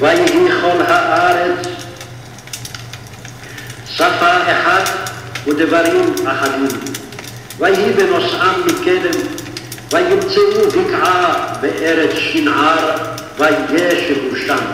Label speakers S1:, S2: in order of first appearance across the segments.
S1: פרק י"א ויהי כל הארץ שפה אחת ודברים אחדים. ויהי בנוסעם מקדם, וימצאו בקעה בארץ שנער, וישבו שם.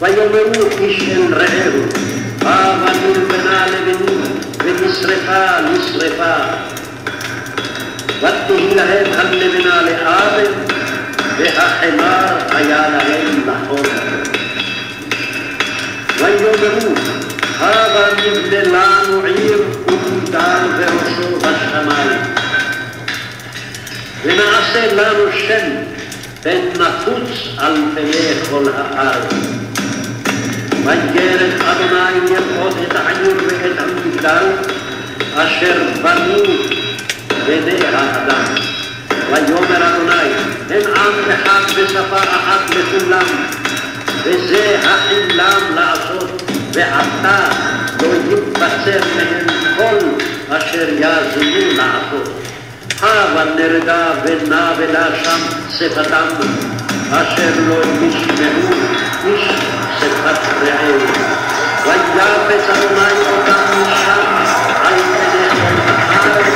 S1: ויאמרו איש אל רעהו, הבה נלבנה לבנים, ונשרפה לשרפה. ותהי להם הלבנה לאבן, והחמר היה להם לחור. ויאמרו, הבה נבנה לנו עיר ומגדל בראשו בשמיים. ונעשה לנו שם פן נפוץ על פני כל הארץ. וירד אדוני לראות את העיר ואת המגדל אשר בנו בני האדם. ויאמר אדוני, הם עם אחד בשפה אחת לכולם, וזה החילם לעשות, ועתה לא יתבצר מהם כל אשר יאזינו לעשות. הבה נרדה ונאבדה שם שפתם, אשר לא ישמעו איש שפת רעהו. ויאבץ אדוני אותם משם על פני כל הארץ,